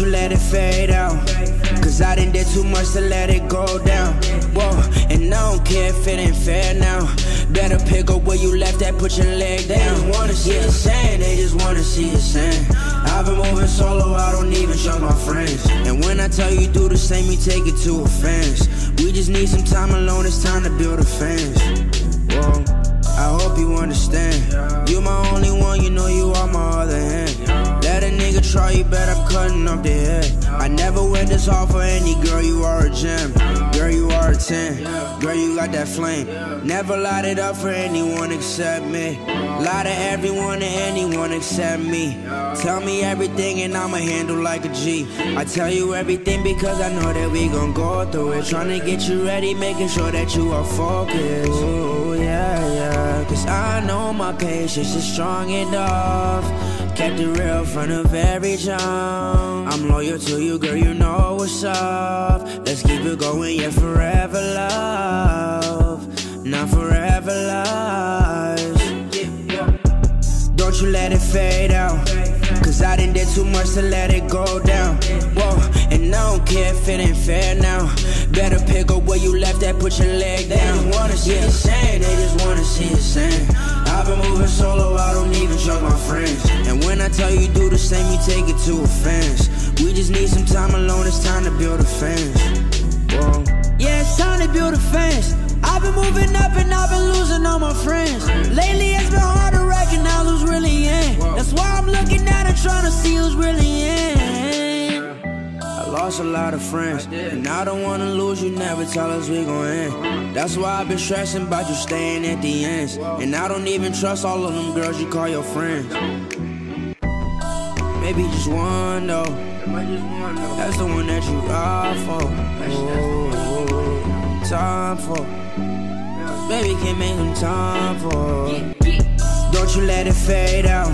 you let it fade out. Cause I didn't did too much to let it go down. Whoa, and I don't care if it ain't fair now. Better pick up where you left that, put your leg down. They just wanna see it sand, they just wanna see it sand. I've been moving solo, I don't even trust my friends. And when I tell you do the same, you take it to offense. We just need some time alone, it's time to build a fence. Whoa, I hope you understand. You my only one, Try, you better cutting up the head. I never went this hard for any girl, you are a gem. Girl, you are a 10. Girl, you got that flame. Never light it up for anyone except me. Lie to everyone and anyone except me. Tell me everything and I'ma handle like a G. I tell you everything because I know that we gon' go through it. Trying to get you ready, making sure that you are focused. Ooh, yeah, yeah. Cause I know my patience is strong enough. Kept it real from the very jump. I'm loyal to you, girl, you know what's up. Let's keep it going, yeah, forever love. Not forever lies. Don't you let it fade out. Cause I didn't did too much to let it go down. Whoa, and I don't care if it ain't fair now. Better pick up where you left that, put your leg down. They wanna see it sand, they just take it to offense. We just need some time alone, it's time to build a fence. Whoa. Yeah, it's time to build a fence. I've been moving up and I've been losing all my friends. Lately it's been hard to recognize who's really in. That's why I'm looking at and trying to see who's really in. I lost a lot of friends, and I don't wanna lose you. Never tell us we gon' end. That's why I've been stressing about you staying at the ends. And I don't even trust all of them girls you call your friends. Maybe just one though. That's the one that you ride for. Oh, oh, time for. Baby, can make some time for. Don't you let it fade out.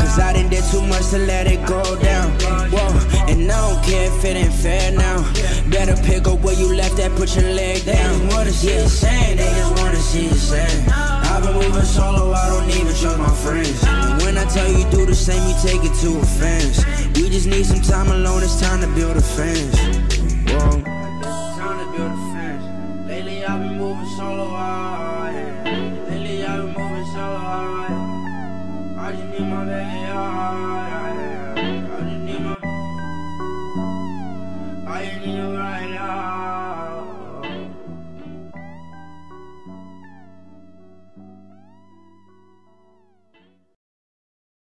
Cause I didn't did too much to let it go down. Whoa, and I don't care if it ain't fair now. Better pick up where you left that, put your leg down. They just wanna see it sand, they just wanna see it sand. I've been moving solo, I don't even trust my friends. I same, you take it to a fence. We just need some time alone, it's time to build a fence. Whoa. Time to build a fence. Lately I've been moving solo, ah, yeah. Lately I've been moving solo, ah, yeah. I just need my baby, ah, yeah,